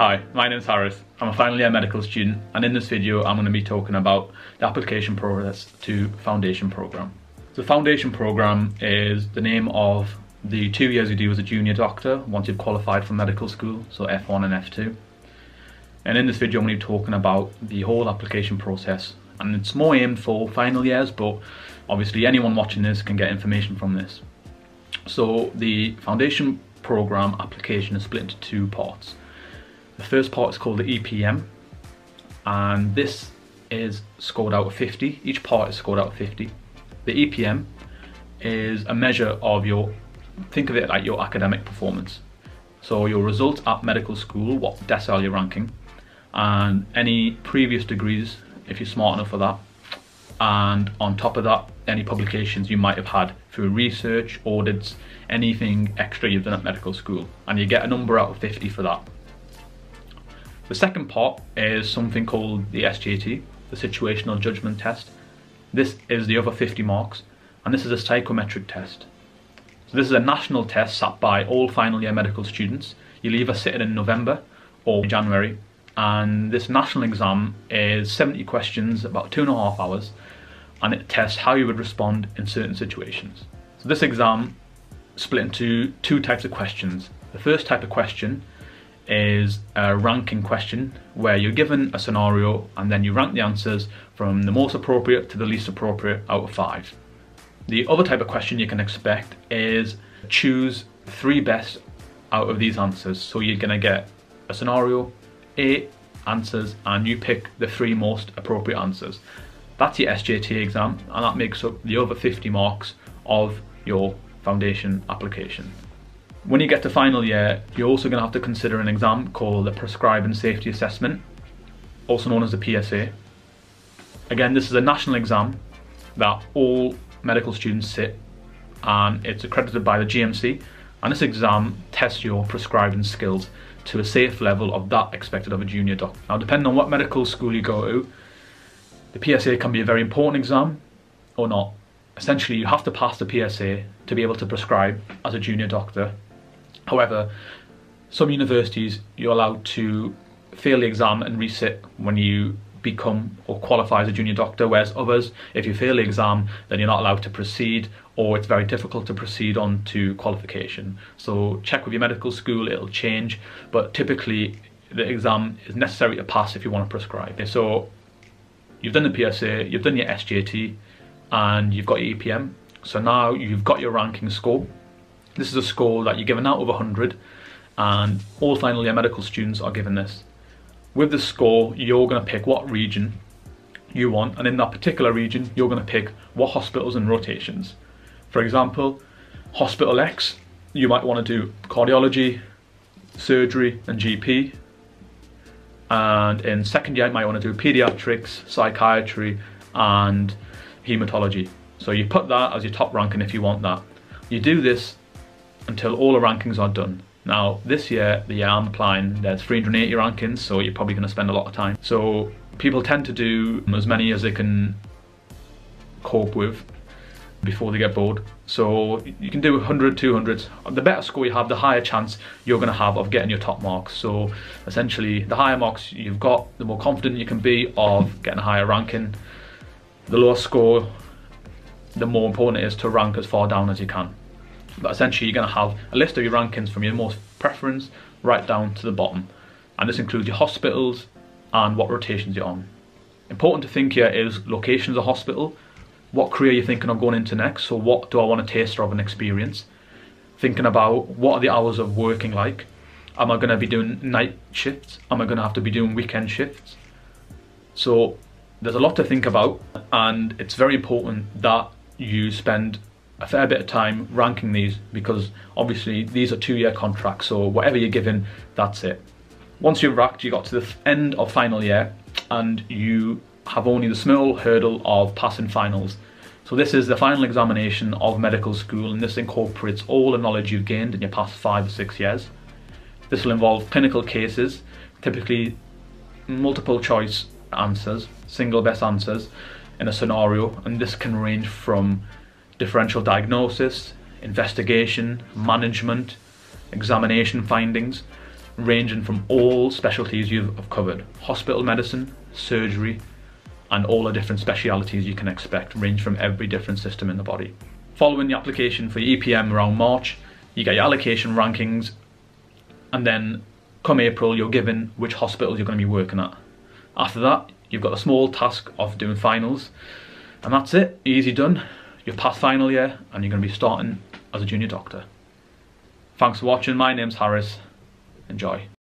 Hi, my name is Haris. I'm a final year medical student and in this video I'm going to be talking about the application process to foundation program. The foundation program is the name of the two years you do as a junior doctor once you've qualified for medical school, so F1 and F2. And in this video I'm going to be talking about the whole application process and it's more aimed for final years but obviously anyone watching this can get information from this. So the foundation program application is split into two parts. The first part is called the EPM and this is scored out of 50. Each part is scored out of 50. The EPM is a measure of your, think of it like your academic performance. So your results at medical school, what decile you're ranking, and any previous degrees if you're smart enough for that. And on top of that, any publications you might have had through research, audits, anything extra you've done at medical school. And you get a number out of 50 for that. The second part is something called the SJT, the Situational Judgment Test. This is the other 50 marks, and this is a psychometric test. So this is a national test sat by all final year medical students. You'll either sit it in November or January, and this national exam is 70 questions, about two and a half hours, and it tests how you would respond in certain situations. So this exam split into two types of questions. The first type of question is a ranking question where you're given a scenario and then you rank the answers from the most appropriate to the least appropriate out of five. The other type of question you can expect is choose three best out of these answers. So you're gonna get a scenario, eight answers, and you pick the three most appropriate answers. That's your SJT exam, and that makes up the other 50 marks of your foundation application. When you get to final year, you're also going to have to consider an exam called the Prescribing Safety Assessment, also known as the PSA. Again, this is a national exam that all medical students sit and it's accredited by the GMC and this exam tests your prescribing skills to a safe level of that expected of a junior doctor. Now depending on what medical school you go to, the PSA can be a very important exam or not. Essentially you have to pass the PSA to be able to prescribe as a junior doctor However, some universities you're allowed to fail the exam and resit when you become or qualify as a junior doctor, whereas others, if you fail the exam, then you're not allowed to proceed or it's very difficult to proceed on to qualification. So check with your medical school, it'll change, but typically the exam is necessary to pass if you want to prescribe. So you've done the PSA, you've done your SJT, and you've got your EPM. So now you've got your ranking score this is a score that you're given out of 100 and all final year medical students are given this. With the score, you're going to pick what region you want and in that particular region, you're going to pick what hospitals and rotations. For example, Hospital X, you might want to do cardiology, surgery and GP. And in second year, you might want to do pediatrics, psychiatry and hematology. So you put that as your top ranking if you want that. You do this until all the rankings are done. Now, this year, the year I'm applying, there's 380 rankings, so you're probably going to spend a lot of time. So people tend to do as many as they can cope with before they get bored. So you can do 100, 200. The better score you have, the higher chance you're going to have of getting your top marks. So essentially, the higher marks you've got, the more confident you can be of getting a higher ranking. The lower score, the more important it is to rank as far down as you can. But essentially you're going to have a list of your rankings from your most preference right down to the bottom. And this includes your hospitals and what rotations you're on. Important to think here is locations of hospital, what career you're thinking of going into next, so what do I want a taster of an experience. Thinking about what are the hours of working like. Am I going to be doing night shifts? Am I going to have to be doing weekend shifts? So there's a lot to think about and it's very important that you spend a fair bit of time ranking these because obviously these are two-year contracts so whatever you're given that's it. Once you've ranked you got to the end of final year and you have only the small hurdle of passing finals. So this is the final examination of medical school and this incorporates all the knowledge you've gained in your past five or six years. This will involve clinical cases typically multiple choice answers single best answers in a scenario and this can range from differential diagnosis, investigation, management, examination findings, ranging from all specialties you've covered hospital medicine, surgery, and all the different specialities you can expect, range from every different system in the body. Following the application for your EPM around March, you get your allocation rankings, and then come April, you're given which hospitals you're going to be working at. After that, you've got a small task of doing finals, and that's it, easy done. You've final year, and you're going to be starting as a junior doctor. Thanks for watching, my name's Haris. Enjoy.